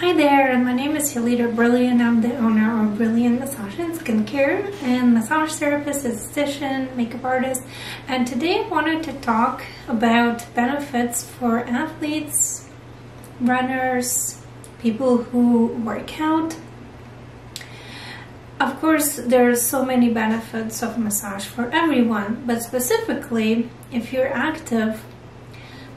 Hi there, my name is Jolita Brilliant. I'm the owner of Brilliant Massage and Skincare and massage therapist, esthetician, makeup artist. And today I wanted to talk about benefits for athletes, runners, people who work out. Of course, there are so many benefits of massage for everyone, but specifically if you're active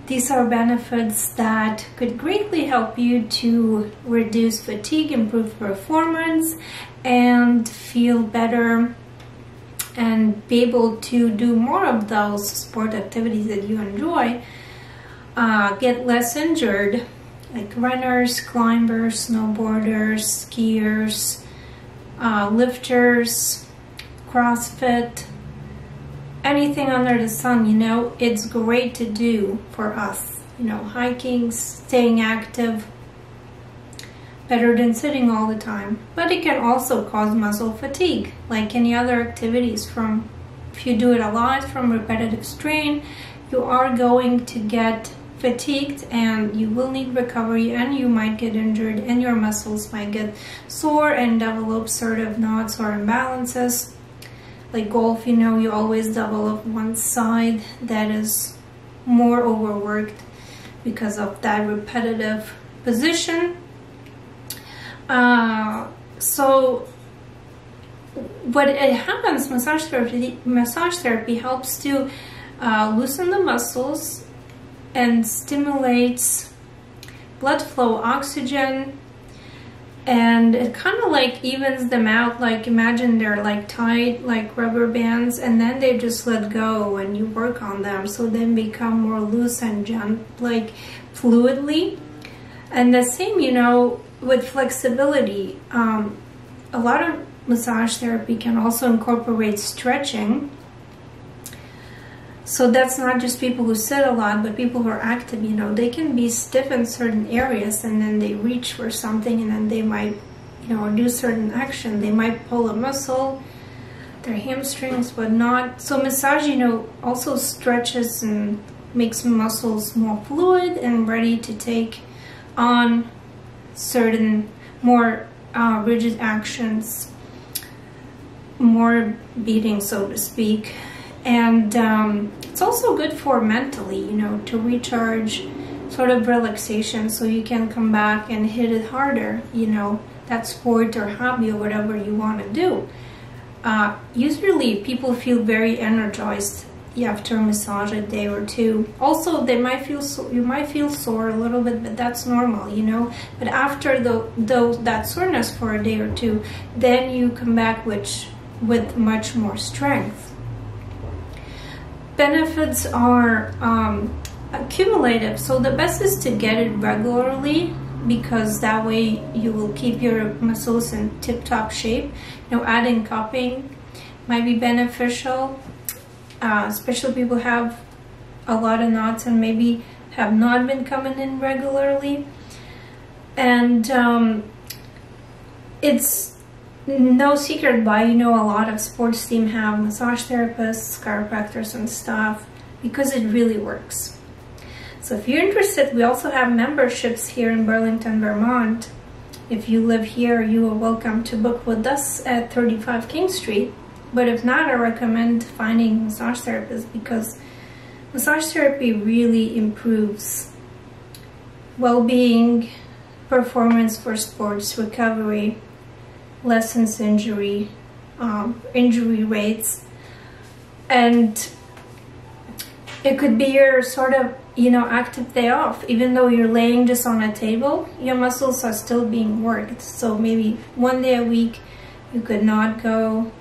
these are benefits that could greatly help you to reduce fatigue, improve performance, and feel better and be able to do more of those sport activities that you enjoy. Uh, get less injured, like runners, climbers, snowboarders, skiers, uh, lifters, CrossFit, anything under the sun, you know, it's great to do for us. You know, hiking, staying active, better than sitting all the time. But it can also cause muscle fatigue, like any other activities from, if you do it a lot from repetitive strain, you are going to get fatigued and you will need recovery and you might get injured and your muscles might get sore and develop sort of knots or imbalances like golf, you know, you always double up one side that is more overworked because of that repetitive position. Uh, so what it happens, massage therapy, massage therapy helps to uh, loosen the muscles and stimulates blood flow, oxygen, and it kind of like evens them out. Like imagine they're like tied like rubber bands and then they just let go and you work on them. So then become more loose and jump like fluidly. And the same you know with flexibility. Um, a lot of massage therapy can also incorporate stretching so that's not just people who sit a lot, but people who are active, you know, they can be stiff in certain areas and then they reach for something and then they might, you know, do certain action. They might pull a muscle, their hamstrings, but not. So massage, you know, also stretches and makes muscles more fluid and ready to take on certain more uh, rigid actions, more beating, so to speak and um, it's also good for mentally you know to recharge sort of relaxation so you can come back and hit it harder you know that sport or hobby or whatever you want to do. Uh, usually people feel very energized after a massage a day or two. Also they might feel so you might feel sore a little bit but that's normal you know? But after the, that soreness for a day or two then you come back with with much more strength benefits are um, accumulative. So the best is to get it regularly because that way you will keep your muscles in tip-top shape. You know, adding cupping might be beneficial, uh, especially people have a lot of knots and maybe have not been coming in regularly. And um, it's no secret why you know a lot of sports team have massage therapists, chiropractors and stuff because it really works. So if you're interested, we also have memberships here in Burlington, Vermont. If you live here, you are welcome to book with us at 35 King Street. But if not, I recommend finding massage therapists because massage therapy really improves well-being, performance for sports, recovery, lessens injury um, injury rates. And it could be your sort of you know active day off. Even though you're laying just on a table your muscles are still being worked. So maybe one day a week you could not go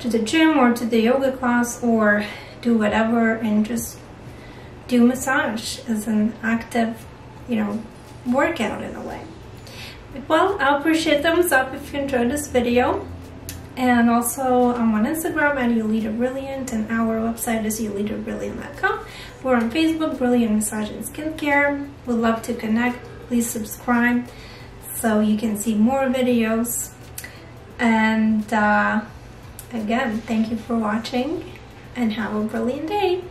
to the gym or to the yoga class or do whatever and just do massage as an active you know workout in a way well, I appreciate thumbs up if you enjoyed this video. And also I'm on Instagram at Jolita Brilliant and our website is JolitaBrilliant.com. We're on Facebook, Brilliant Massage and Skincare. We'd love to connect. Please subscribe so you can see more videos. And uh, again, thank you for watching and have a brilliant day.